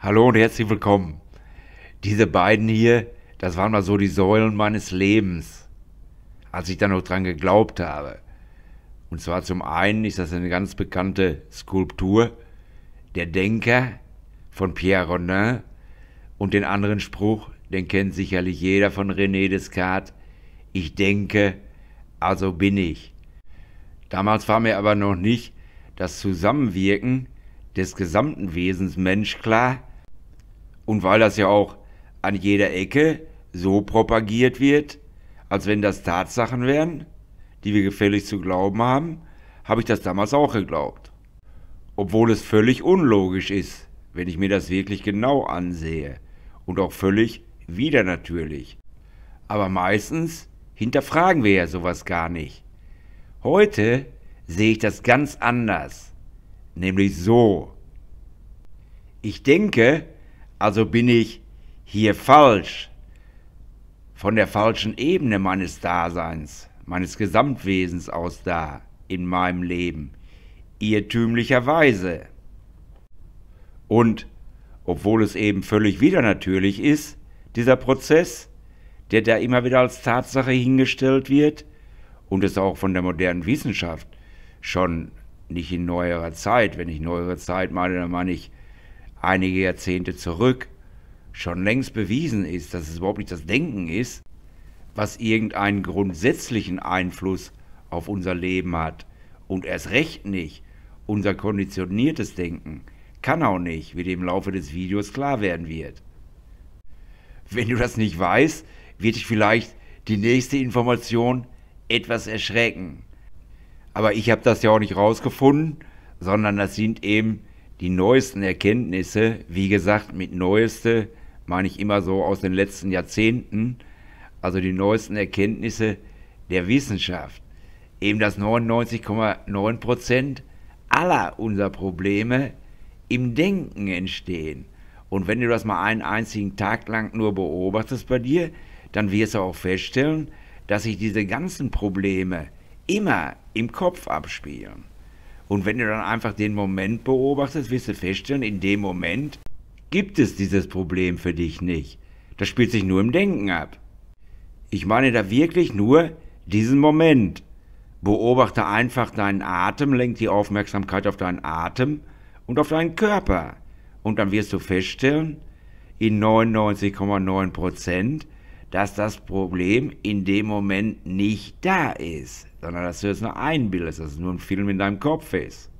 Hallo und herzlich willkommen. Diese beiden hier, das waren mal so die Säulen meines Lebens, als ich da noch dran geglaubt habe. Und zwar zum einen ist das eine ganz bekannte Skulptur, der Denker von Pierre Rodin und den anderen Spruch, den kennt sicherlich jeder von René Descartes, ich denke, also bin ich. Damals war mir aber noch nicht das Zusammenwirken des gesamten Wesens Mensch klar, und weil das ja auch an jeder Ecke so propagiert wird, als wenn das Tatsachen wären, die wir gefällig zu glauben haben, habe ich das damals auch geglaubt. Obwohl es völlig unlogisch ist, wenn ich mir das wirklich genau ansehe und auch völlig widernatürlich. Aber meistens hinterfragen wir ja sowas gar nicht. Heute sehe ich das ganz anders, nämlich so. Ich denke, also bin ich hier falsch, von der falschen Ebene meines Daseins, meines Gesamtwesens aus da, in meinem Leben, irrtümlicherweise. Und obwohl es eben völlig widernatürlich ist, dieser Prozess, der da immer wieder als Tatsache hingestellt wird und es auch von der modernen Wissenschaft schon nicht in neuerer Zeit, wenn ich neuere Zeit meine, dann meine ich einige Jahrzehnte zurück schon längst bewiesen ist, dass es überhaupt nicht das Denken ist, was irgendeinen grundsätzlichen Einfluss auf unser Leben hat und erst recht nicht unser konditioniertes Denken, kann auch nicht, wie dem Laufe des Videos klar werden wird. Wenn du das nicht weißt, wird dich vielleicht die nächste Information etwas erschrecken. Aber ich habe das ja auch nicht rausgefunden, sondern das sind eben die neuesten Erkenntnisse, wie gesagt, mit neueste meine ich immer so aus den letzten Jahrzehnten, also die neuesten Erkenntnisse der Wissenschaft. Eben dass 99,9 Prozent aller unserer Probleme im Denken entstehen. Und wenn du das mal einen einzigen Tag lang nur beobachtest bei dir, dann wirst du auch feststellen, dass sich diese ganzen Probleme immer im Kopf abspielen. Und wenn du dann einfach den Moment beobachtest, wirst du feststellen, in dem Moment gibt es dieses Problem für dich nicht. Das spielt sich nur im Denken ab. Ich meine da wirklich nur diesen Moment. Beobachte einfach deinen Atem, lenk die Aufmerksamkeit auf deinen Atem und auf deinen Körper. Und dann wirst du feststellen, in 99,9 Prozent, dass das Problem in dem Moment nicht da ist, sondern dass du es nur einbildest, dass es nur ein Film in deinem Kopf ist.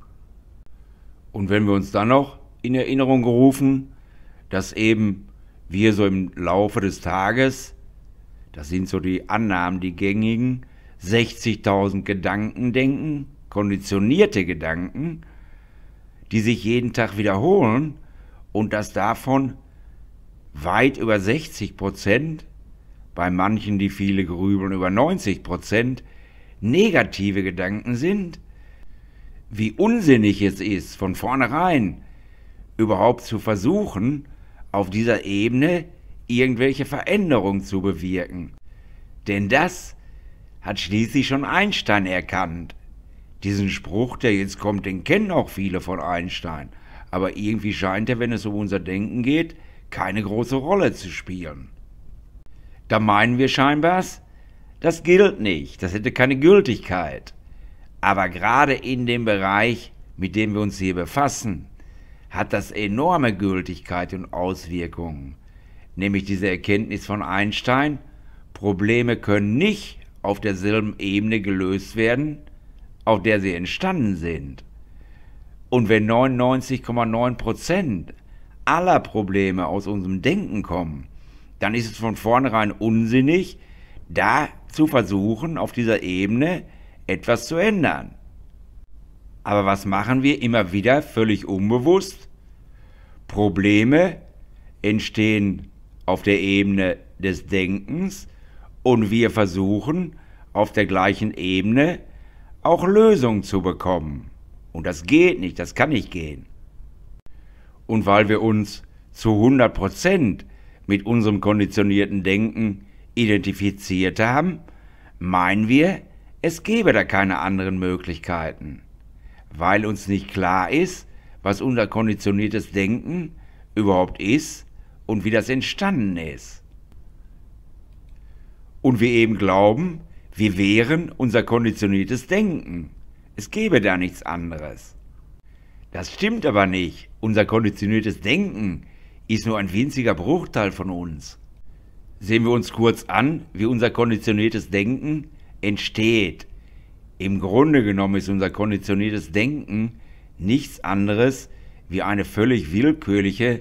Und wenn wir uns dann noch in Erinnerung gerufen, dass eben wir so im Laufe des Tages, das sind so die Annahmen, die gängigen, 60.000 Gedanken denken, konditionierte Gedanken, die sich jeden Tag wiederholen und dass davon weit über 60 Prozent, bei manchen, die viele grübeln, über 90 Prozent negative Gedanken sind, wie unsinnig es ist, von vornherein überhaupt zu versuchen, auf dieser Ebene irgendwelche Veränderungen zu bewirken. Denn das hat schließlich schon Einstein erkannt. Diesen Spruch, der jetzt kommt, den kennen auch viele von Einstein. Aber irgendwie scheint er, wenn es um unser Denken geht, keine große Rolle zu spielen. Da meinen wir scheinbar, das gilt nicht, das hätte keine Gültigkeit. Aber gerade in dem Bereich, mit dem wir uns hier befassen, hat das enorme Gültigkeit und Auswirkungen, nämlich diese Erkenntnis von Einstein, Probleme können nicht auf derselben Ebene gelöst werden, auf der sie entstanden sind. Und wenn 99,9 Prozent aller Probleme aus unserem Denken kommen, dann ist es von vornherein unsinnig, da zu versuchen, auf dieser Ebene etwas zu ändern. Aber was machen wir immer wieder völlig unbewusst? Probleme entstehen auf der Ebene des Denkens und wir versuchen auf der gleichen Ebene auch Lösungen zu bekommen. Und das geht nicht, das kann nicht gehen. Und weil wir uns zu 100 Prozent mit unserem konditionierten Denken identifiziert haben, meinen wir, es gäbe da keine anderen Möglichkeiten weil uns nicht klar ist, was unser konditioniertes Denken überhaupt ist und wie das entstanden ist. Und wir eben glauben, wir wären unser konditioniertes Denken. Es gäbe da nichts anderes. Das stimmt aber nicht. Unser konditioniertes Denken ist nur ein winziger Bruchteil von uns. Sehen wir uns kurz an, wie unser konditioniertes Denken entsteht. Im Grunde genommen ist unser konditioniertes Denken nichts anderes wie eine völlig willkürliche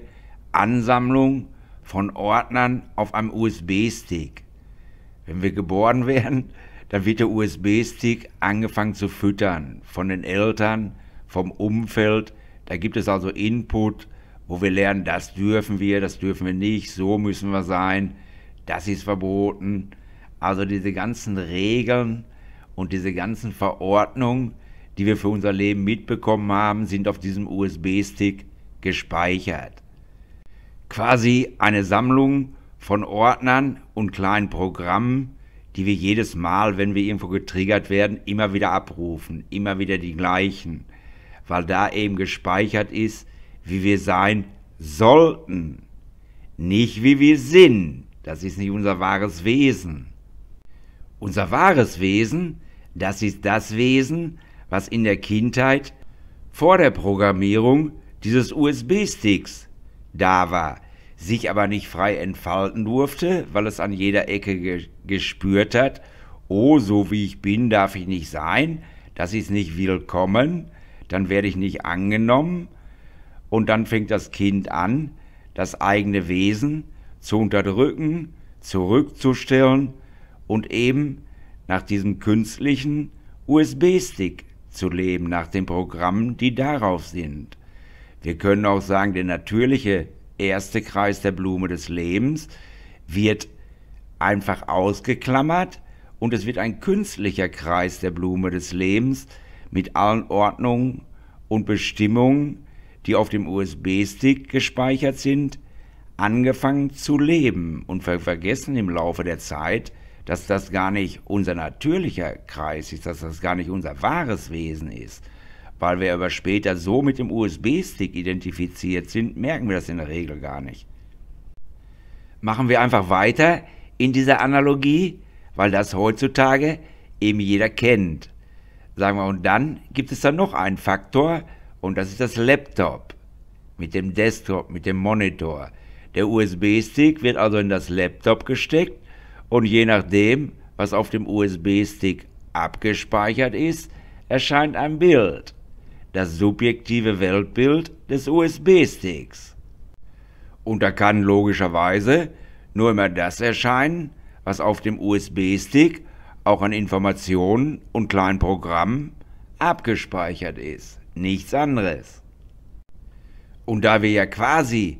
Ansammlung von Ordnern auf einem USB-Stick. Wenn wir geboren werden, dann wird der USB-Stick angefangen zu füttern von den Eltern, vom Umfeld. Da gibt es also Input, wo wir lernen, das dürfen wir, das dürfen wir nicht, so müssen wir sein, das ist verboten. Also diese ganzen Regeln und diese ganzen Verordnungen, die wir für unser Leben mitbekommen haben, sind auf diesem USB-Stick gespeichert. Quasi eine Sammlung von Ordnern und kleinen Programmen, die wir jedes Mal, wenn wir irgendwo getriggert werden, immer wieder abrufen, immer wieder die gleichen, weil da eben gespeichert ist, wie wir sein sollten, nicht wie wir sind. Das ist nicht unser wahres Wesen. Unser wahres Wesen, das ist das Wesen, was in der Kindheit vor der Programmierung dieses USB-Sticks da war, sich aber nicht frei entfalten durfte, weil es an jeder Ecke ge gespürt hat, oh, so wie ich bin, darf ich nicht sein, das ist nicht willkommen, dann werde ich nicht angenommen, und dann fängt das Kind an, das eigene Wesen zu unterdrücken, zurückzustellen und eben nach diesem künstlichen USB-Stick zu leben, nach den Programmen, die darauf sind. Wir können auch sagen, der natürliche erste Kreis der Blume des Lebens wird einfach ausgeklammert und es wird ein künstlicher Kreis der Blume des Lebens mit allen Ordnungen und Bestimmungen, die auf dem USB-Stick gespeichert sind, angefangen zu leben und wir vergessen im Laufe der Zeit, dass das gar nicht unser natürlicher Kreis ist, dass das gar nicht unser wahres Wesen ist. Weil wir aber später so mit dem USB-Stick identifiziert sind, merken wir das in der Regel gar nicht. Machen wir einfach weiter in dieser Analogie, weil das heutzutage eben jeder kennt. Sagen wir, und dann gibt es dann noch einen Faktor, und das ist das Laptop mit dem Desktop, mit dem Monitor. Der USB-Stick wird also in das Laptop gesteckt und je nachdem, was auf dem USB-Stick abgespeichert ist, erscheint ein Bild, das subjektive Weltbild des USB-Sticks. Und da kann logischerweise nur immer das erscheinen, was auf dem USB-Stick auch an Informationen und kleinen Programmen abgespeichert ist, nichts anderes. Und da wir ja quasi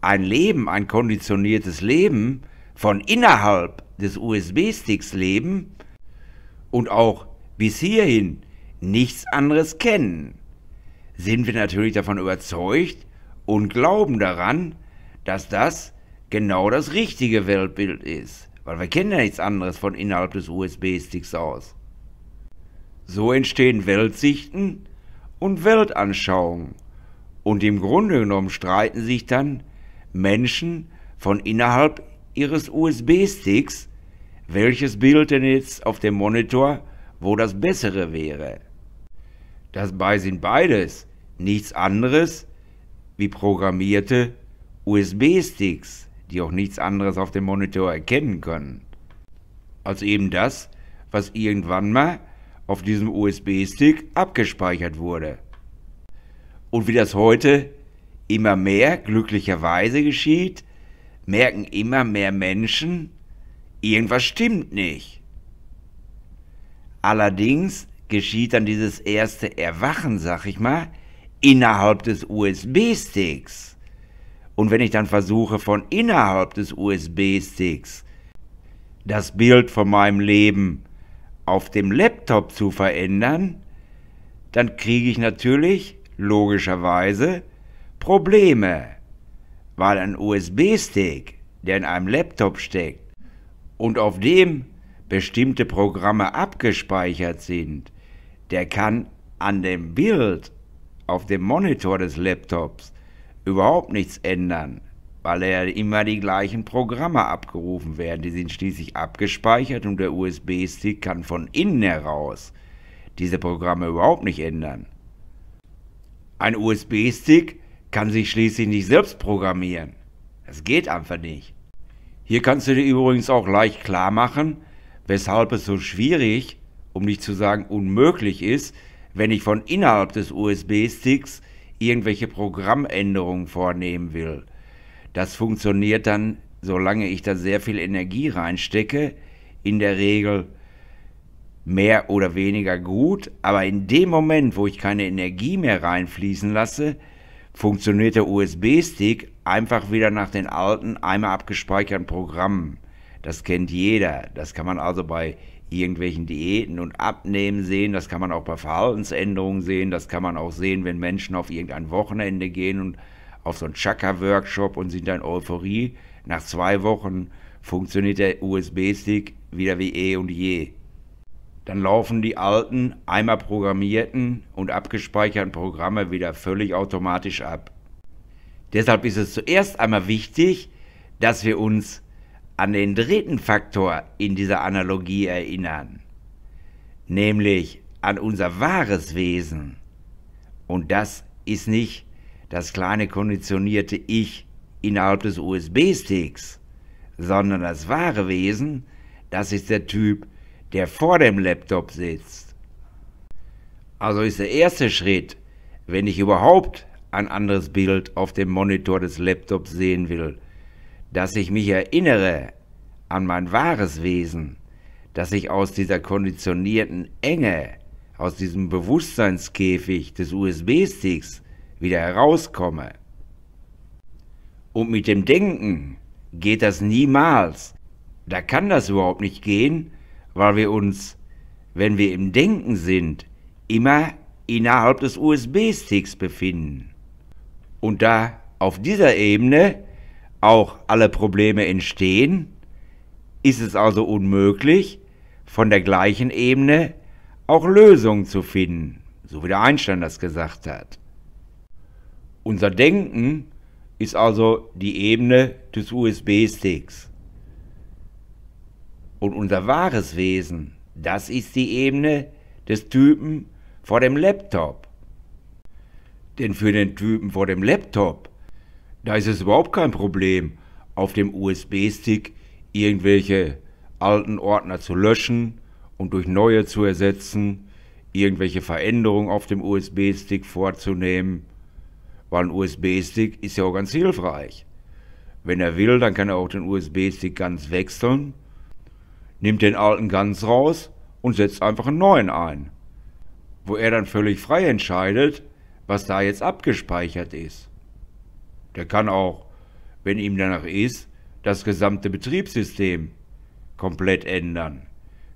ein Leben, ein konditioniertes Leben von innerhalb des USB-Sticks leben und auch bis hierhin nichts anderes kennen, sind wir natürlich davon überzeugt und glauben daran, dass das genau das richtige Weltbild ist, weil wir kennen ja nichts anderes von innerhalb des USB-Sticks aus. So entstehen Weltsichten und Weltanschauungen und im Grunde genommen streiten sich dann Menschen von innerhalb ihres USB-Sticks, welches Bild denn jetzt auf dem Monitor wo das bessere wäre. Dabei sind beides nichts anderes wie programmierte USB-Sticks, die auch nichts anderes auf dem Monitor erkennen können, als eben das, was irgendwann mal auf diesem USB-Stick abgespeichert wurde. Und wie das heute immer mehr glücklicherweise geschieht, merken immer mehr Menschen, irgendwas stimmt nicht. Allerdings geschieht dann dieses erste Erwachen, sag ich mal, innerhalb des USB-Sticks. Und wenn ich dann versuche, von innerhalb des USB-Sticks das Bild von meinem Leben auf dem Laptop zu verändern, dann kriege ich natürlich logischerweise Probleme, weil ein USB-Stick, der in einem Laptop steckt und auf dem bestimmte Programme abgespeichert sind, der kann an dem Bild auf dem Monitor des Laptops überhaupt nichts ändern, weil ja immer die gleichen Programme abgerufen werden. Die sind schließlich abgespeichert und der USB-Stick kann von innen heraus diese Programme überhaupt nicht ändern. Ein USB-Stick kann sich schließlich nicht selbst programmieren. Das geht einfach nicht. Hier kannst du dir übrigens auch leicht klar machen, weshalb es so schwierig, um nicht zu sagen unmöglich ist, wenn ich von innerhalb des USB-Sticks irgendwelche Programmänderungen vornehmen will. Das funktioniert dann, solange ich da sehr viel Energie reinstecke, in der Regel mehr oder weniger gut, aber in dem Moment, wo ich keine Energie mehr reinfließen lasse, funktioniert der USB-Stick einfach wieder nach den alten, einmal abgespeicherten Programmen. Das kennt jeder. Das kann man also bei irgendwelchen Diäten und Abnehmen sehen, das kann man auch bei Verhaltensänderungen sehen, das kann man auch sehen, wenn Menschen auf irgendein Wochenende gehen und auf so einen Chakra-Workshop und sind dann Euphorie. Nach zwei Wochen funktioniert der USB-Stick wieder wie eh und je. Dann laufen die alten, einmal programmierten und abgespeicherten Programme wieder völlig automatisch ab. Deshalb ist es zuerst einmal wichtig, dass wir uns an den dritten Faktor in dieser Analogie erinnern, nämlich an unser wahres Wesen. Und das ist nicht das kleine konditionierte Ich innerhalb des USB-Sticks, sondern das wahre Wesen, das ist der Typ, der vor dem Laptop sitzt. Also ist der erste Schritt, wenn ich überhaupt ein anderes Bild auf dem Monitor des Laptops sehen will, dass ich mich erinnere an mein wahres Wesen, dass ich aus dieser konditionierten Enge, aus diesem Bewusstseinskäfig des USB-Sticks wieder herauskomme. Und mit dem Denken geht das niemals. Da kann das überhaupt nicht gehen, weil wir uns, wenn wir im Denken sind, immer innerhalb des USB-Sticks befinden. Und da auf dieser Ebene auch alle Probleme entstehen, ist es also unmöglich, von der gleichen Ebene auch Lösungen zu finden, so wie der Einstein das gesagt hat. Unser Denken ist also die Ebene des USB-Sticks. Und unser wahres Wesen, das ist die Ebene des Typen vor dem Laptop. Denn für den Typen vor dem Laptop, da ist es überhaupt kein Problem, auf dem USB-Stick irgendwelche alten Ordner zu löschen und durch neue zu ersetzen, irgendwelche Veränderungen auf dem USB-Stick vorzunehmen, weil ein USB-Stick ist ja auch ganz hilfreich. Wenn er will, dann kann er auch den USB-Stick ganz wechseln, nimmt den alten ganz raus und setzt einfach einen neuen ein, wo er dann völlig frei entscheidet, was da jetzt abgespeichert ist. Der kann auch, wenn ihm danach ist, das gesamte Betriebssystem komplett ändern.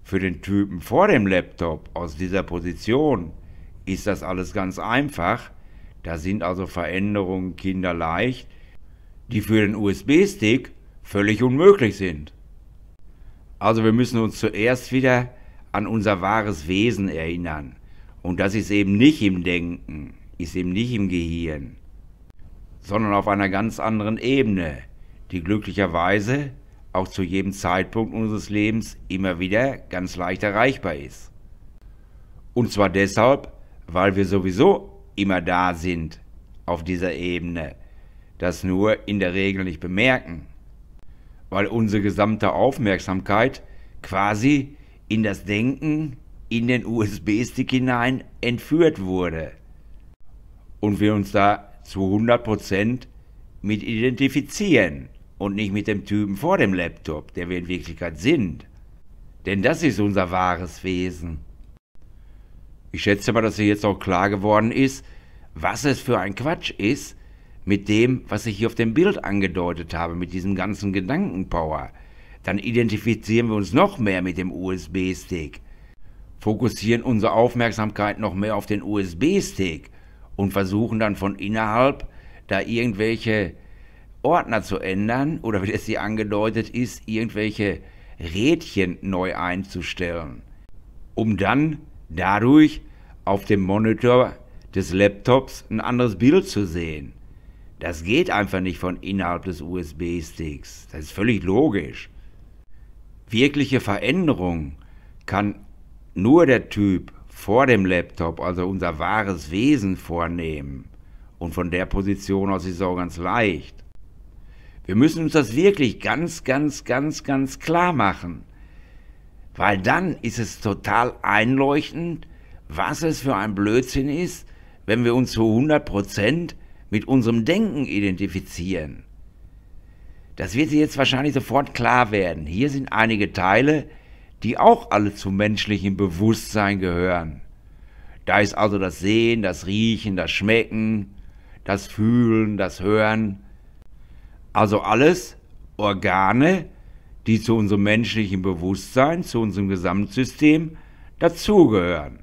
Für den Typen vor dem Laptop aus dieser Position ist das alles ganz einfach. Da sind also Veränderungen kinderleicht, die für den USB-Stick völlig unmöglich sind. Also wir müssen uns zuerst wieder an unser wahres Wesen erinnern. Und das ist eben nicht im Denken, ist eben nicht im Gehirn, sondern auf einer ganz anderen Ebene die glücklicherweise auch zu jedem Zeitpunkt unseres Lebens immer wieder ganz leicht erreichbar ist. Und zwar deshalb, weil wir sowieso immer da sind auf dieser Ebene, das nur in der Regel nicht bemerken, weil unsere gesamte Aufmerksamkeit quasi in das Denken in den USB-Stick hinein entführt wurde und wir uns da zu 100% mit identifizieren und nicht mit dem Typen vor dem Laptop, der wir in Wirklichkeit sind. Denn das ist unser wahres Wesen. Ich schätze mal, dass dir jetzt auch klar geworden ist, was es für ein Quatsch ist mit dem, was ich hier auf dem Bild angedeutet habe, mit diesem ganzen Gedankenpower. Dann identifizieren wir uns noch mehr mit dem USB-Stick, fokussieren unsere Aufmerksamkeit noch mehr auf den USB-Stick und versuchen dann von innerhalb da irgendwelche Ordner zu ändern oder wie das hier angedeutet ist, irgendwelche Rädchen neu einzustellen, um dann dadurch auf dem Monitor des Laptops ein anderes Bild zu sehen. Das geht einfach nicht von innerhalb des USB-Sticks. Das ist völlig logisch. Wirkliche Veränderung kann nur der Typ vor dem Laptop, also unser wahres Wesen, vornehmen. Und von der Position aus ist es auch ganz leicht. Wir müssen uns das wirklich ganz, ganz, ganz, ganz klar machen. Weil dann ist es total einleuchtend, was es für ein Blödsinn ist, wenn wir uns zu 100% mit unserem Denken identifizieren. Das wird Sie jetzt wahrscheinlich sofort klar werden. Hier sind einige Teile, die auch alle zum menschlichen Bewusstsein gehören. Da ist also das Sehen, das Riechen, das Schmecken, das Fühlen, das Hören. Also alles Organe, die zu unserem menschlichen Bewusstsein, zu unserem Gesamtsystem dazugehören.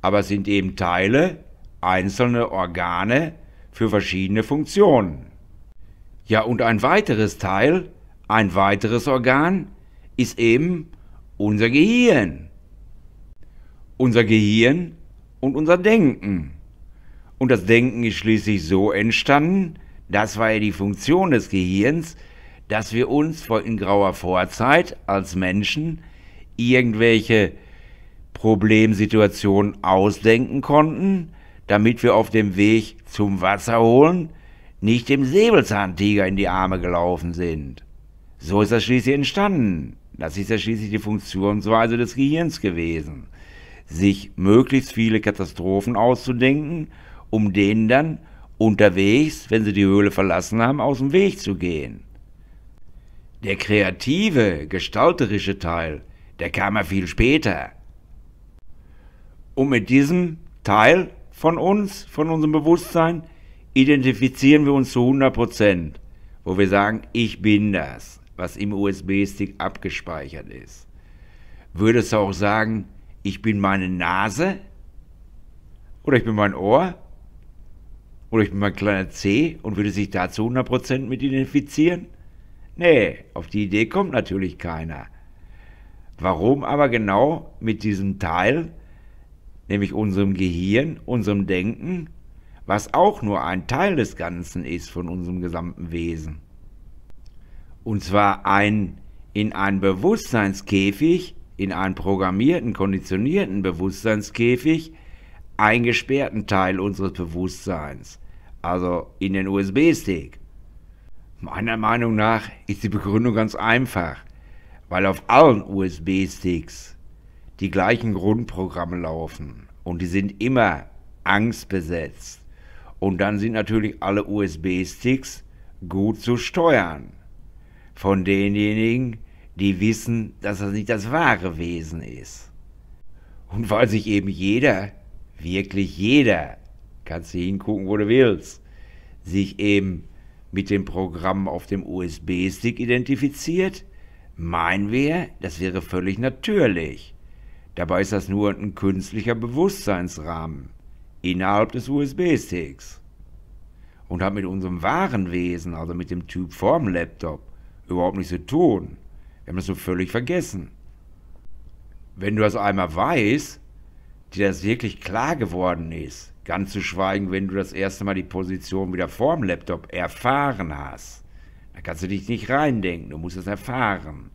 Aber es sind eben Teile, einzelne Organe für verschiedene Funktionen. Ja, und ein weiteres Teil, ein weiteres Organ ist eben unser Gehirn. Unser Gehirn und unser Denken. Und das Denken ist schließlich so entstanden, das war ja die Funktion des Gehirns, dass wir uns in grauer Vorzeit als Menschen irgendwelche Problemsituationen ausdenken konnten, damit wir auf dem Weg zum Wasser holen nicht dem Säbelzahntiger in die Arme gelaufen sind. So ist das schließlich entstanden. Das ist ja schließlich die Funktionsweise des Gehirns gewesen, sich möglichst viele Katastrophen auszudenken, um denen dann unterwegs, wenn sie die Höhle verlassen haben, aus dem Weg zu gehen. Der kreative, gestalterische Teil, der kam ja viel später. Und mit diesem Teil von uns, von unserem Bewusstsein, identifizieren wir uns zu 100 Prozent, wo wir sagen, ich bin das, was im USB-Stick abgespeichert ist. Würdest du auch sagen, ich bin meine Nase? Oder ich bin mein Ohr? Oder ich bin mein kleiner C und würde sich da zu 100% mit identifizieren? Nee, auf die Idee kommt natürlich keiner. Warum aber genau mit diesem Teil, nämlich unserem Gehirn, unserem Denken, was auch nur ein Teil des Ganzen ist von unserem gesamten Wesen. Und zwar ein in einen Bewusstseinskäfig, in einen programmierten, konditionierten Bewusstseinskäfig eingesperrten Teil unseres Bewusstseins, also in den USB-Stick. Meiner Meinung nach ist die Begründung ganz einfach, weil auf allen USB-Sticks die gleichen Grundprogramme laufen und die sind immer angstbesetzt. Und dann sind natürlich alle USB-Sticks gut zu steuern. Von denjenigen, die wissen, dass das nicht das wahre Wesen ist. Und weil sich eben jeder, wirklich jeder, kannst du hingucken, wo du willst, sich eben mit dem Programm auf dem USB-Stick identifiziert, meinen wir, das wäre völlig natürlich. Dabei ist das nur ein künstlicher Bewusstseinsrahmen innerhalb des USB-Sticks und hat mit unserem wahren Wesen, also mit dem Typ vorm Laptop, überhaupt nichts zu tun. Wir haben das so völlig vergessen. Wenn du das einmal weißt, dir das wirklich klar geworden ist, ganz zu schweigen, wenn du das erste Mal die Position wieder vorm Laptop erfahren hast, da kannst du dich nicht reindenken, du musst es erfahren.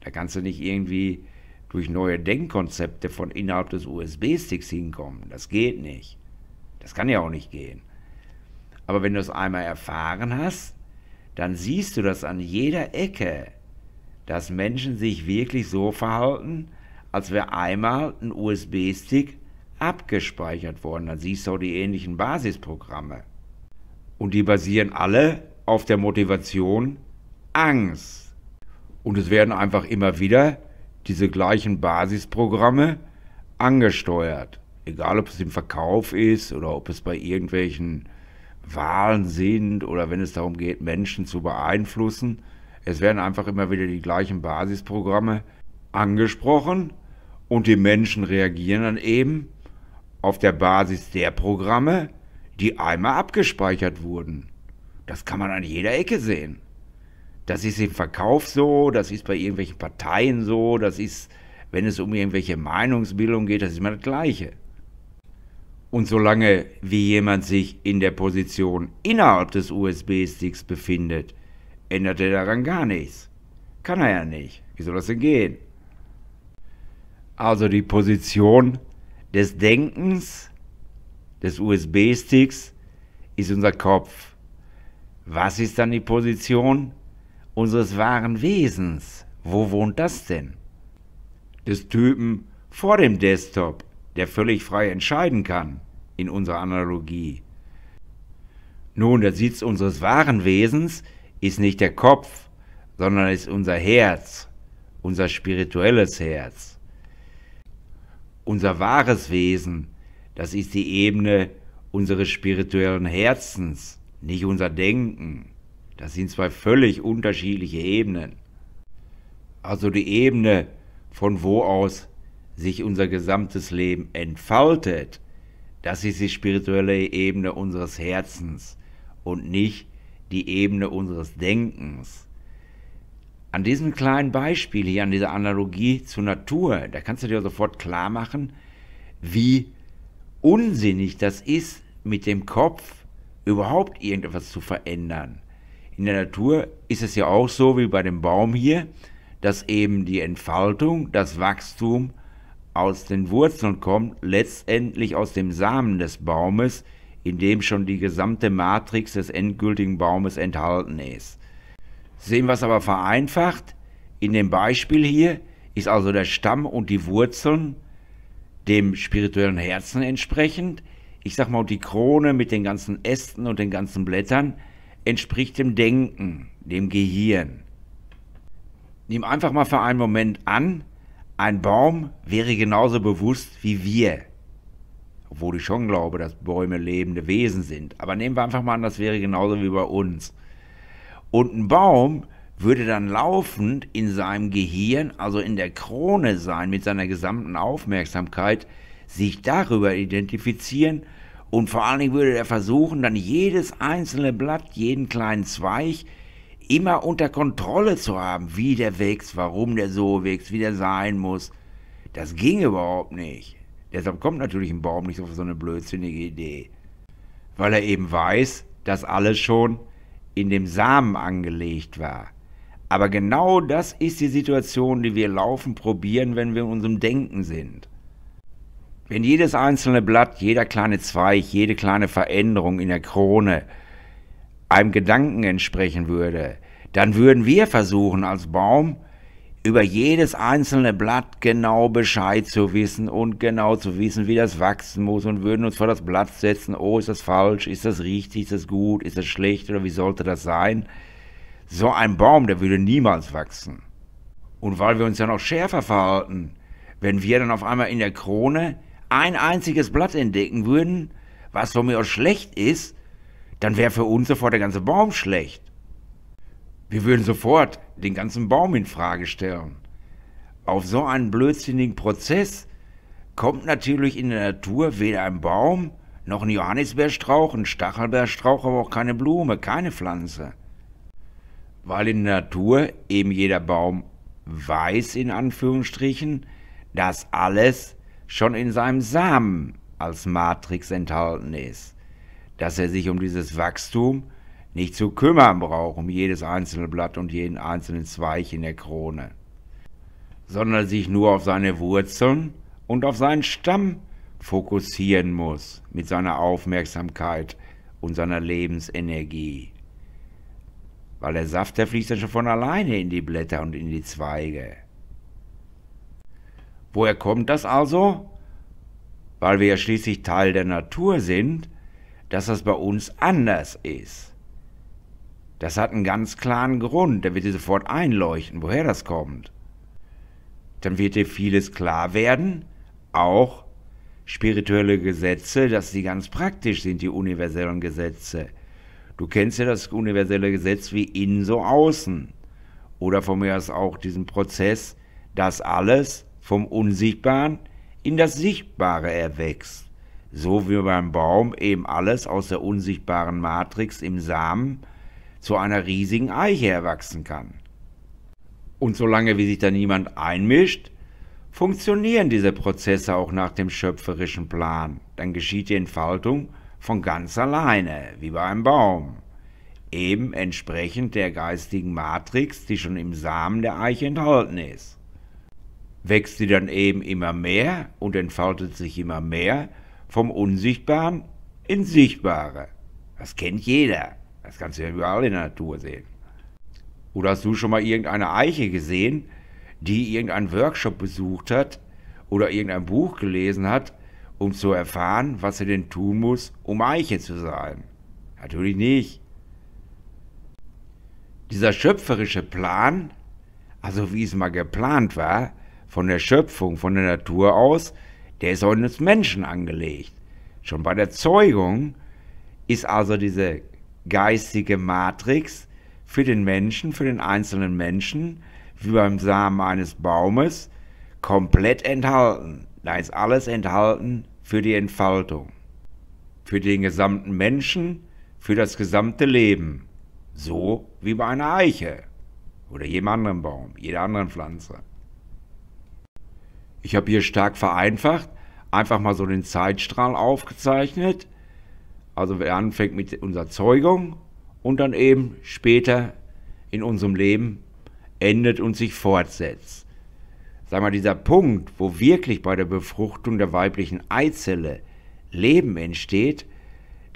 Da kannst du nicht irgendwie durch neue Denkkonzepte von innerhalb des USB-Sticks hinkommen. Das geht nicht. Das kann ja auch nicht gehen. Aber wenn du es einmal erfahren hast, dann siehst du das an jeder Ecke, dass Menschen sich wirklich so verhalten, als wäre einmal ein USB-Stick abgespeichert worden. Dann siehst du auch die ähnlichen Basisprogramme. Und die basieren alle auf der Motivation Angst. Und es werden einfach immer wieder diese gleichen Basisprogramme angesteuert. Egal, ob es im Verkauf ist oder ob es bei irgendwelchen Wahlen sind oder wenn es darum geht, Menschen zu beeinflussen. Es werden einfach immer wieder die gleichen Basisprogramme angesprochen und die Menschen reagieren dann eben auf der Basis der Programme, die einmal abgespeichert wurden. Das kann man an jeder Ecke sehen. Das ist im Verkauf so, das ist bei irgendwelchen Parteien so, das ist, wenn es um irgendwelche Meinungsbildung geht, das ist immer das Gleiche. Und solange wie jemand sich in der Position innerhalb des USB-Sticks befindet, ändert er daran gar nichts. Kann er ja nicht. Wie soll das denn gehen? Also die Position des Denkens des USB-Sticks ist unser Kopf. Was ist dann die Position unseres wahren Wesens? Wo wohnt das denn? Des Typen vor dem Desktop, der völlig frei entscheiden kann, in unserer Analogie. Nun, der Sitz unseres wahren Wesens ist nicht der Kopf, sondern ist unser Herz, unser spirituelles Herz. Unser wahres Wesen, das ist die Ebene unseres spirituellen Herzens, nicht unser Denken. Das sind zwei völlig unterschiedliche Ebenen. Also die Ebene, von wo aus sich unser gesamtes Leben entfaltet, das ist die spirituelle Ebene unseres Herzens und nicht die Ebene unseres Denkens. An diesem kleinen Beispiel hier, an dieser Analogie zur Natur, da kannst du dir sofort klar machen, wie unsinnig das ist, mit dem Kopf überhaupt irgendetwas zu verändern. In der Natur ist es ja auch so wie bei dem Baum hier, dass eben die Entfaltung, das Wachstum aus den Wurzeln kommt, letztendlich aus dem Samen des Baumes, in dem schon die gesamte Matrix des endgültigen Baumes enthalten ist. Sehen wir es aber vereinfacht, in dem Beispiel hier ist also der Stamm und die Wurzeln dem spirituellen Herzen entsprechend. Ich sag mal, die Krone mit den ganzen Ästen und den ganzen Blättern entspricht dem Denken, dem Gehirn. Nimm einfach mal für einen Moment an, ein Baum wäre genauso bewusst wie wir. Obwohl ich schon glaube, dass Bäume lebende Wesen sind. Aber nehmen wir einfach mal an, das wäre genauso wie bei uns. Und ein Baum würde dann laufend in seinem Gehirn, also in der Krone sein, mit seiner gesamten Aufmerksamkeit, sich darüber identifizieren und vor allen Dingen würde er versuchen, dann jedes einzelne Blatt, jeden kleinen Zweig immer unter Kontrolle zu haben, wie der wächst, warum der so wächst, wie der sein muss. Das ging überhaupt nicht. Deshalb kommt natürlich ein Baum nicht auf so eine blödsinnige Idee. Weil er eben weiß, dass alles schon in dem Samen angelegt war. Aber genau das ist die Situation, die wir laufen probieren, wenn wir in unserem Denken sind. Wenn jedes einzelne Blatt, jeder kleine Zweig, jede kleine Veränderung in der Krone einem Gedanken entsprechen würde, dann würden wir versuchen als Baum über jedes einzelne Blatt genau Bescheid zu wissen und genau zu wissen, wie das wachsen muss und würden uns vor das Blatt setzen, oh, ist das falsch, ist das richtig, ist das gut, ist das schlecht oder wie sollte das sein? So ein Baum, der würde niemals wachsen. Und weil wir uns ja noch schärfer verhalten, wenn wir dann auf einmal in der Krone ein einziges Blatt entdecken würden, was von mir aus schlecht ist, dann wäre für uns sofort der ganze Baum schlecht. Wir würden sofort den ganzen Baum in Frage stellen. Auf so einen blödsinnigen Prozess kommt natürlich in der Natur weder ein Baum, noch ein Johannisbeerstrauch, ein Stachelbeerstrauch, aber auch keine Blume, keine Pflanze. Weil in der Natur eben jeder Baum weiß, in Anführungsstrichen, dass alles schon in seinem Samen als Matrix enthalten ist, dass er sich um dieses Wachstum nicht zu kümmern braucht um jedes einzelne Blatt und jeden einzelnen Zweig in der Krone, sondern sich nur auf seine Wurzeln und auf seinen Stamm fokussieren muss mit seiner Aufmerksamkeit und seiner Lebensenergie. Weil der Saft, der fließt dann schon von alleine in die Blätter und in die Zweige. Woher kommt das also? Weil wir ja schließlich Teil der Natur sind, dass das bei uns anders ist. Das hat einen ganz klaren Grund, der wird dir sofort einleuchten, woher das kommt. Dann wird dir vieles klar werden, auch spirituelle Gesetze, dass sie ganz praktisch sind, die universellen Gesetze. Du kennst ja das universelle Gesetz wie innen so außen. Oder von mir aus auch diesen Prozess, dass alles vom Unsichtbaren in das Sichtbare erwächst. So wie beim Baum eben alles aus der unsichtbaren Matrix im Samen zu einer riesigen Eiche erwachsen kann. Und solange wie sich da niemand einmischt, funktionieren diese Prozesse auch nach dem schöpferischen Plan. Dann geschieht die Entfaltung von ganz alleine, wie bei einem Baum. Eben entsprechend der geistigen Matrix, die schon im Samen der Eiche enthalten ist. Wächst sie dann eben immer mehr und entfaltet sich immer mehr vom Unsichtbaren ins Sichtbare. Das kennt jeder. Das kannst du ja überall in der Natur sehen. Oder hast du schon mal irgendeine Eiche gesehen, die irgendeinen Workshop besucht hat oder irgendein Buch gelesen hat, um zu erfahren, was sie denn tun muss, um Eiche zu sein. Natürlich nicht. Dieser schöpferische Plan, also wie es mal geplant war, von der Schöpfung, von der Natur aus, der ist auch in uns Menschen angelegt. Schon bei der Zeugung ist also diese geistige Matrix für den Menschen, für den einzelnen Menschen, wie beim Samen eines Baumes, komplett enthalten. Da ist alles enthalten für die Entfaltung, für den gesamten Menschen, für das gesamte Leben. So wie bei einer Eiche oder jedem anderen Baum, jeder anderen Pflanze. Ich habe hier stark vereinfacht, einfach mal so den Zeitstrahl aufgezeichnet. Also wer anfängt mit unserer Zeugung und dann eben später in unserem Leben endet und sich fortsetzt. Sag mal, dieser Punkt, wo wirklich bei der Befruchtung der weiblichen Eizelle Leben entsteht,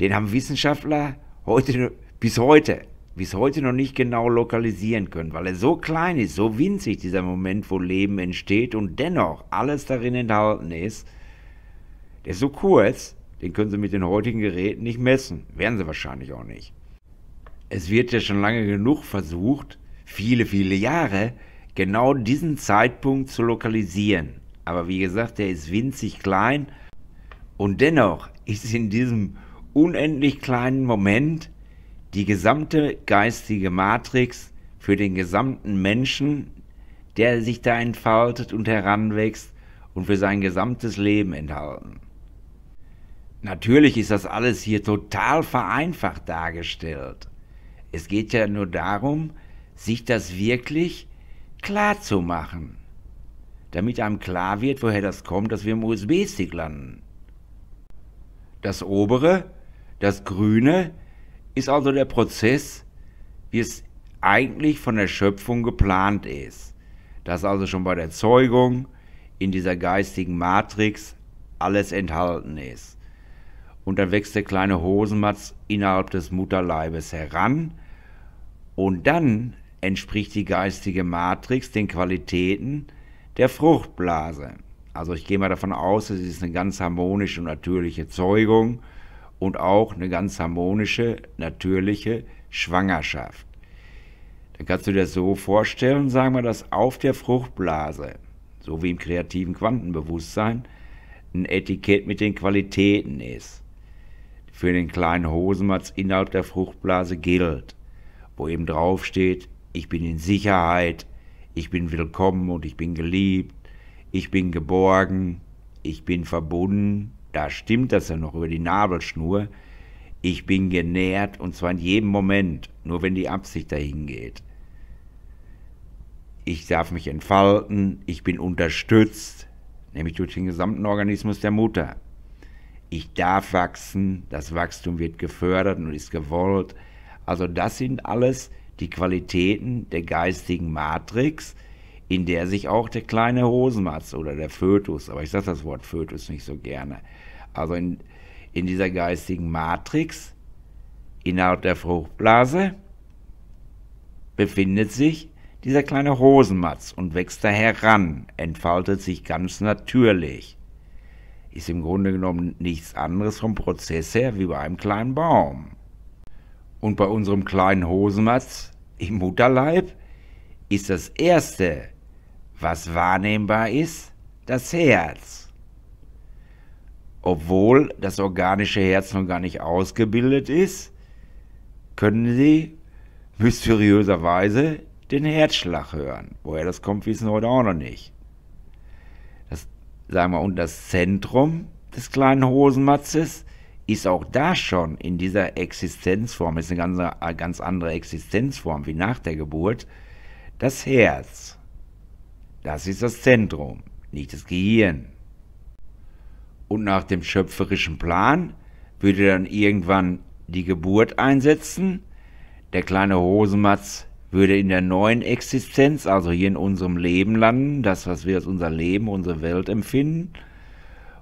den haben Wissenschaftler heute, bis heute, bis heute noch nicht genau lokalisieren können, weil er so klein ist, so winzig, dieser Moment, wo Leben entsteht und dennoch alles darin enthalten ist. Der ist so kurz, den können sie mit den heutigen Geräten nicht messen. Werden sie wahrscheinlich auch nicht. Es wird ja schon lange genug versucht, viele, viele Jahre, genau diesen Zeitpunkt zu lokalisieren. Aber wie gesagt, der ist winzig klein und dennoch ist in diesem unendlich kleinen Moment die gesamte geistige Matrix für den gesamten Menschen, der sich da entfaltet und heranwächst und für sein gesamtes Leben enthalten. Natürlich ist das alles hier total vereinfacht dargestellt. Es geht ja nur darum, sich das wirklich klar zu machen, damit einem klar wird, woher das kommt, dass wir im USB-Stick landen. Das obere, das grüne, ist also der Prozess, wie es eigentlich von der Schöpfung geplant ist. Dass also schon bei der Zeugung in dieser geistigen Matrix alles enthalten ist. Und dann wächst der kleine Hosenmatz innerhalb des Mutterleibes heran und dann entspricht die geistige Matrix den Qualitäten der Fruchtblase. Also ich gehe mal davon aus, es ist eine ganz harmonische und natürliche Zeugung und auch eine ganz harmonische, natürliche Schwangerschaft. Dann kannst du dir das so vorstellen, sagen wir, dass auf der Fruchtblase, so wie im kreativen Quantenbewusstsein, ein Etikett mit den Qualitäten ist. Für den kleinen Hosenmatz innerhalb der Fruchtblase gilt, wo eben drauf steht, ich bin in Sicherheit, ich bin willkommen und ich bin geliebt, ich bin geborgen, ich bin verbunden, da stimmt das ja noch über die Nabelschnur, ich bin genährt und zwar in jedem Moment, nur wenn die Absicht dahin geht. Ich darf mich entfalten, ich bin unterstützt, nämlich durch den gesamten Organismus der Mutter. Ich darf wachsen, das Wachstum wird gefördert und ist gewollt. Also das sind alles die Qualitäten der geistigen Matrix, in der sich auch der kleine Hosenmatz oder der Fötus, aber ich sage das Wort Fötus nicht so gerne, also in, in dieser geistigen Matrix innerhalb der Fruchtblase befindet sich dieser kleine Hosenmatz und wächst da heran, entfaltet sich ganz natürlich. Ist im Grunde genommen nichts anderes vom Prozess her wie bei einem kleinen Baum. Und bei unserem kleinen Hosenmatz im Mutterleib ist das Erste, was wahrnehmbar ist, das Herz. Obwohl das organische Herz noch gar nicht ausgebildet ist, können Sie mysteriöserweise den Herzschlag hören. Woher das kommt, wissen wir heute auch noch nicht. Sagen wir, und das Zentrum des kleinen Hosenmatzes ist auch da schon in dieser Existenzform, ist eine ganz, eine ganz andere Existenzform wie nach der Geburt, das Herz. Das ist das Zentrum. nicht das Gehirn. Und nach dem schöpferischen Plan würde dann irgendwann die Geburt einsetzen. Der kleine Hosenmatz würde in der neuen Existenz, also hier in unserem Leben landen, das, was wir als unser Leben, unsere Welt empfinden.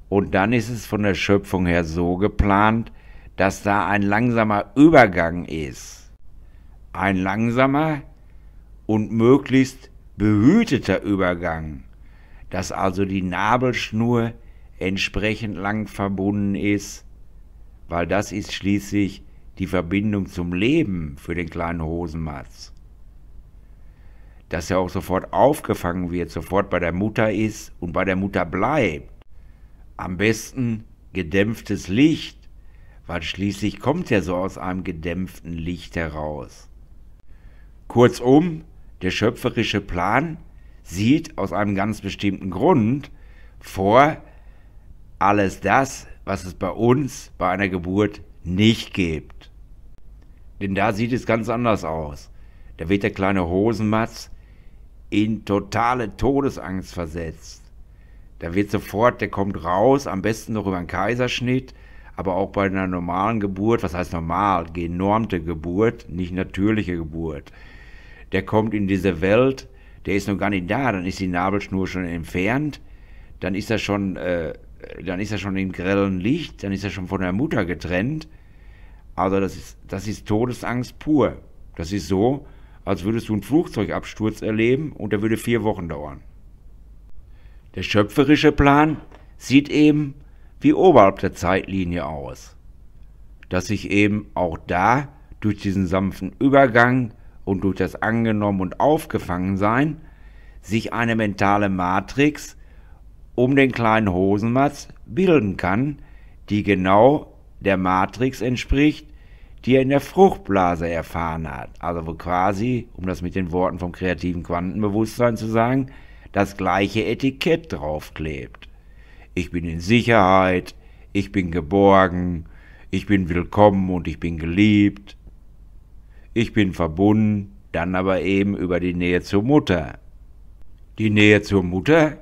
Und dann ist es von der Schöpfung her so geplant, dass da ein langsamer Übergang ist. Ein langsamer und möglichst behüteter Übergang, dass also die Nabelschnur entsprechend lang verbunden ist, weil das ist schließlich die Verbindung zum Leben für den kleinen Hosenmatz. Dass er auch sofort aufgefangen wird, sofort bei der Mutter ist und bei der Mutter bleibt. Am besten gedämpftes Licht, weil schließlich kommt er so aus einem gedämpften Licht heraus. Kurzum, der schöpferische Plan sieht aus einem ganz bestimmten Grund vor alles das, was es bei uns bei einer Geburt nicht gibt. Denn da sieht es ganz anders aus. Da wird der kleine Hosenmatz in totale Todesangst versetzt. Da wird sofort, der kommt raus, am besten noch über einen Kaiserschnitt, aber auch bei einer normalen Geburt, was heißt normal, genormte Geburt, nicht natürliche Geburt. Der kommt in diese Welt, der ist noch gar nicht da, dann ist die Nabelschnur schon entfernt, dann ist er schon, äh, dann ist er schon im grellen Licht, dann ist er schon von der Mutter getrennt. Also das ist, das ist Todesangst pur. Das ist so, als würdest du einen Flugzeugabsturz erleben und der würde vier Wochen dauern. Der schöpferische Plan sieht eben wie oberhalb der Zeitlinie aus, dass sich eben auch da durch diesen sanften Übergang und durch das Angenommen und Aufgefangensein sich eine mentale Matrix um den kleinen Hosenmatz bilden kann, die genau der Matrix entspricht, die er in der Fruchtblase erfahren hat. Also wo quasi, um das mit den Worten vom kreativen Quantenbewusstsein zu sagen, das gleiche Etikett draufklebt. Ich bin in Sicherheit, ich bin geborgen, ich bin willkommen und ich bin geliebt. Ich bin verbunden, dann aber eben über die Nähe zur Mutter. Die Nähe zur Mutter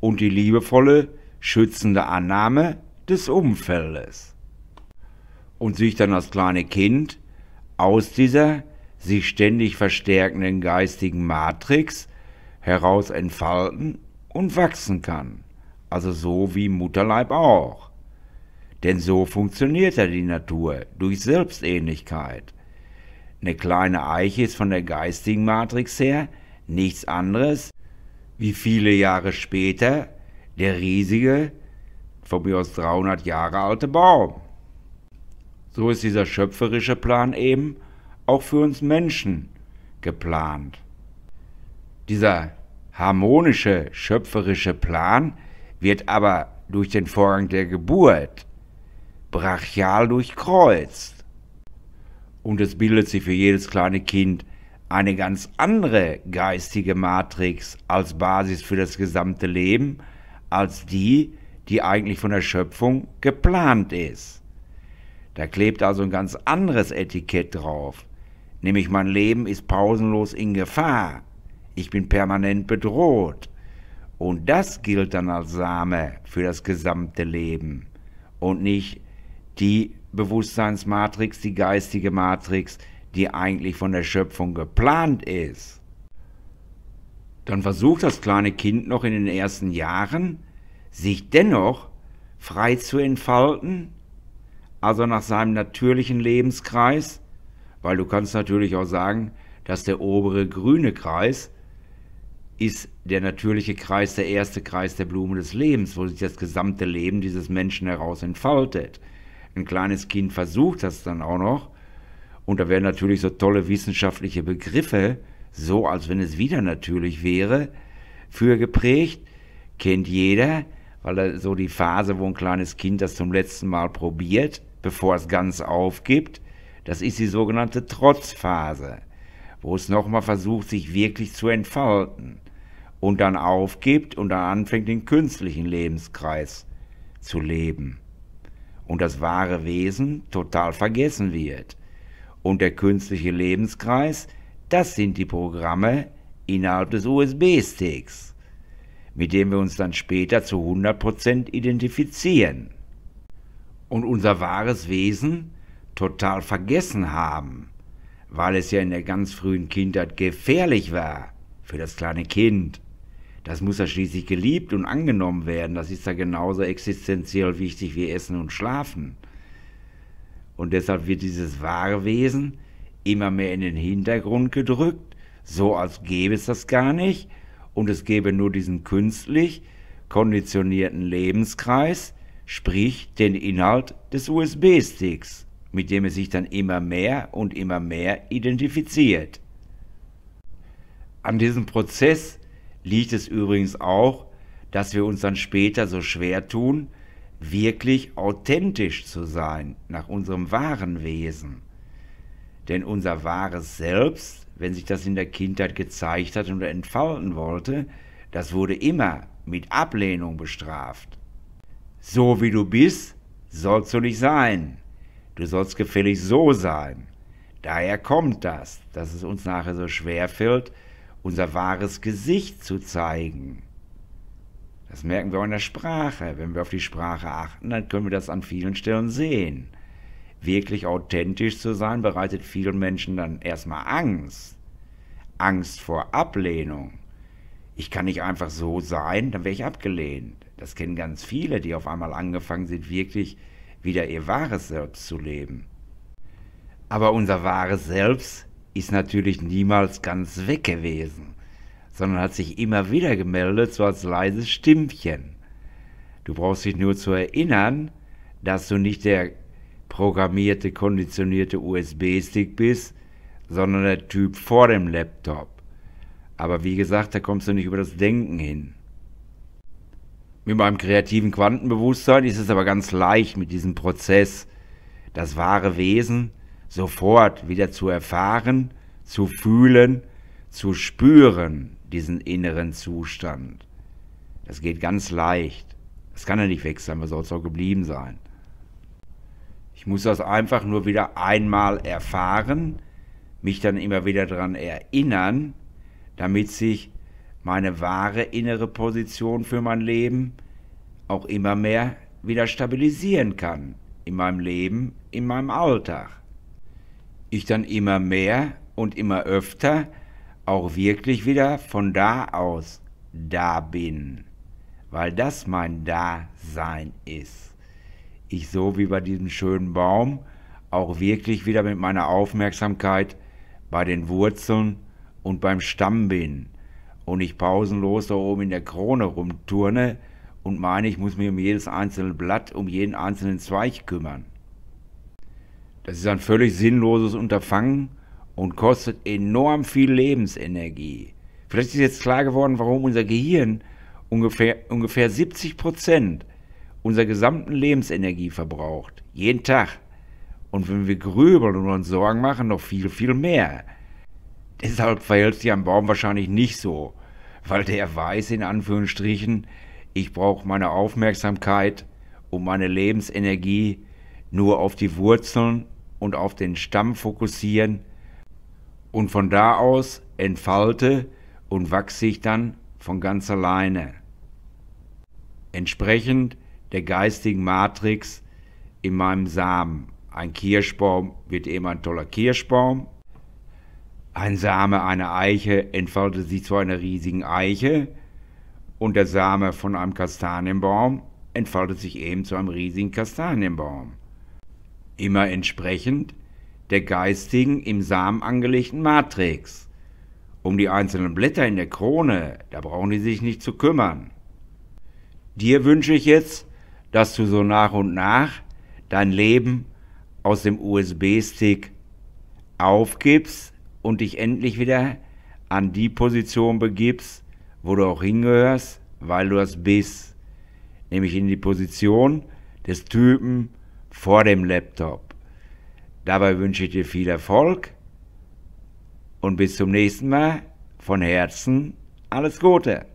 und die liebevolle, schützende Annahme des Umfeldes und sich dann als kleine Kind aus dieser sich ständig verstärkenden geistigen Matrix heraus entfalten und wachsen kann. Also so wie Mutterleib auch. Denn so funktioniert ja die Natur, durch Selbstähnlichkeit. Eine kleine Eiche ist von der geistigen Matrix her nichts anderes wie viele Jahre später der riesige, von mir aus 300 Jahre alte Baum. So ist dieser schöpferische Plan eben auch für uns Menschen geplant. Dieser harmonische, schöpferische Plan wird aber durch den Vorgang der Geburt brachial durchkreuzt. Und es bildet sich für jedes kleine Kind eine ganz andere geistige Matrix als Basis für das gesamte Leben, als die, die eigentlich von der Schöpfung geplant ist. Da klebt also ein ganz anderes Etikett drauf, nämlich mein Leben ist pausenlos in Gefahr, ich bin permanent bedroht. Und das gilt dann als Same für das gesamte Leben und nicht die Bewusstseinsmatrix, die geistige Matrix, die eigentlich von der Schöpfung geplant ist. Dann versucht das kleine Kind noch in den ersten Jahren, sich dennoch frei zu entfalten also nach seinem natürlichen Lebenskreis, weil du kannst natürlich auch sagen, dass der obere grüne Kreis ist der natürliche Kreis, der erste Kreis der Blume des Lebens, wo sich das gesamte Leben dieses Menschen heraus entfaltet. Ein kleines Kind versucht das dann auch noch, und da werden natürlich so tolle wissenschaftliche Begriffe, so als wenn es wieder natürlich wäre, für geprägt, kennt jeder, weil so die Phase, wo ein kleines Kind das zum letzten Mal probiert, bevor es ganz aufgibt. Das ist die sogenannte Trotzphase, wo es nochmal versucht, sich wirklich zu entfalten und dann aufgibt und dann anfängt, den künstlichen Lebenskreis zu leben. Und das wahre Wesen total vergessen wird. Und der künstliche Lebenskreis, das sind die Programme innerhalb des USB-Sticks. mit dem wir uns dann später zu 100% identifizieren und unser wahres Wesen total vergessen haben, weil es ja in der ganz frühen Kindheit gefährlich war für das kleine Kind. Das muss ja schließlich geliebt und angenommen werden. Das ist ja genauso existenziell wichtig wie Essen und Schlafen. Und deshalb wird dieses wahre Wesen immer mehr in den Hintergrund gedrückt, so als gäbe es das gar nicht und es gäbe nur diesen künstlich konditionierten Lebenskreis, sprich den Inhalt des USB-Sticks, mit dem es sich dann immer mehr und immer mehr identifiziert. An diesem Prozess liegt es übrigens auch, dass wir uns dann später so schwer tun, wirklich authentisch zu sein nach unserem wahren Wesen. Denn unser wahres Selbst, wenn sich das in der Kindheit gezeigt hat und entfalten wollte, das wurde immer mit Ablehnung bestraft. So wie du bist, sollst du nicht sein. Du sollst gefällig so sein. Daher kommt das, dass es uns nachher so schwer fällt, unser wahres Gesicht zu zeigen. Das merken wir auch in der Sprache. Wenn wir auf die Sprache achten, dann können wir das an vielen Stellen sehen. Wirklich authentisch zu sein, bereitet vielen Menschen dann erstmal Angst. Angst vor Ablehnung. Ich kann nicht einfach so sein, dann wäre ich abgelehnt. Das kennen ganz viele, die auf einmal angefangen sind, wirklich wieder ihr wahres Selbst zu leben. Aber unser wahres Selbst ist natürlich niemals ganz weg gewesen, sondern hat sich immer wieder gemeldet, so als leises Stimmchen. Du brauchst dich nur zu erinnern, dass du nicht der programmierte, konditionierte USB-Stick bist, sondern der Typ vor dem Laptop. Aber wie gesagt, da kommst du nicht über das Denken hin. Mit meinem kreativen Quantenbewusstsein ist es aber ganz leicht mit diesem Prozess, das wahre Wesen sofort wieder zu erfahren, zu fühlen, zu spüren, diesen inneren Zustand. Das geht ganz leicht. Das kann ja nicht weg sein, was soll es auch geblieben sein. Ich muss das einfach nur wieder einmal erfahren, mich dann immer wieder daran erinnern, damit sich meine wahre innere Position für mein Leben auch immer mehr wieder stabilisieren kann in meinem Leben, in meinem Alltag. Ich dann immer mehr und immer öfter auch wirklich wieder von da aus da bin, weil das mein Dasein ist ich so wie bei diesem schönen Baum auch wirklich wieder mit meiner Aufmerksamkeit bei den Wurzeln und beim Stamm bin und ich pausenlos da oben in der Krone rumturne und meine, ich muss mich um jedes einzelne Blatt, um jeden einzelnen Zweig kümmern. Das ist ein völlig sinnloses Unterfangen und kostet enorm viel Lebensenergie. Vielleicht ist jetzt klar geworden, warum unser Gehirn ungefähr, ungefähr 70 Prozent unserer gesamten Lebensenergie verbraucht. Jeden Tag. Und wenn wir grübeln und uns Sorgen machen, noch viel, viel mehr. Deshalb verhält sich ein Baum wahrscheinlich nicht so, weil der weiß in Anführungsstrichen, ich brauche meine Aufmerksamkeit und meine Lebensenergie nur auf die Wurzeln und auf den Stamm fokussieren und von da aus entfalte und wachse ich dann von ganz alleine. Entsprechend der geistigen Matrix in meinem Samen. Ein Kirschbaum wird eben ein toller Kirschbaum. Ein Same einer Eiche entfaltet sich zu einer riesigen Eiche und der Same von einem Kastanienbaum entfaltet sich eben zu einem riesigen Kastanienbaum. Immer entsprechend der geistigen im Samen angelegten Matrix. Um die einzelnen Blätter in der Krone, da brauchen die sich nicht zu kümmern. Dir wünsche ich jetzt, dass du so nach und nach dein Leben aus dem USB-Stick aufgibst und dich endlich wieder an die Position begibst, wo du auch hingehörst, weil du das bist. Nämlich in die Position des Typen vor dem Laptop. Dabei wünsche ich dir viel Erfolg und bis zum nächsten Mal. Von Herzen alles Gute.